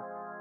you